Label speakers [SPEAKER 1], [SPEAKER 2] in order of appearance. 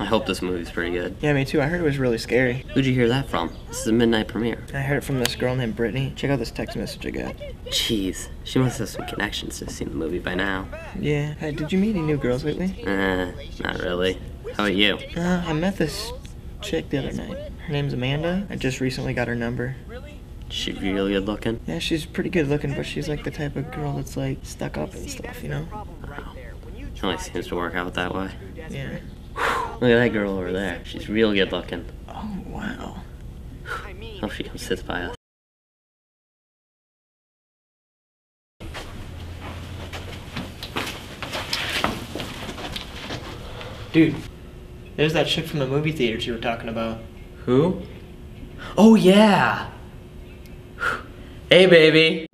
[SPEAKER 1] I hope this movie's pretty good.
[SPEAKER 2] Yeah, me too. I heard it was really scary.
[SPEAKER 1] Who'd you hear that from? This is a midnight premiere.
[SPEAKER 2] I heard it from this girl named Brittany. Check out this text message I got.
[SPEAKER 1] Jeez, she must have some connections to have seen the movie by now.
[SPEAKER 2] Yeah. Hey, did you meet any new girls lately?
[SPEAKER 1] Eh, not really. How about you?
[SPEAKER 2] Uh, I met this chick the other night. Her name's Amanda. I just recently got her number. Really?
[SPEAKER 1] She really good looking?
[SPEAKER 2] Yeah, she's pretty good looking, but she's like the type of girl that's like stuck up and stuff, you know?
[SPEAKER 1] Wow. Only seems to work out that way.
[SPEAKER 2] Yeah.
[SPEAKER 1] Look at that girl over there. She's real good looking.
[SPEAKER 2] Oh, wow.
[SPEAKER 1] Hope she comes sits by us.
[SPEAKER 2] Dude, there's that chick from the movie theaters you were talking about.
[SPEAKER 1] Who? Oh yeah! Hey baby!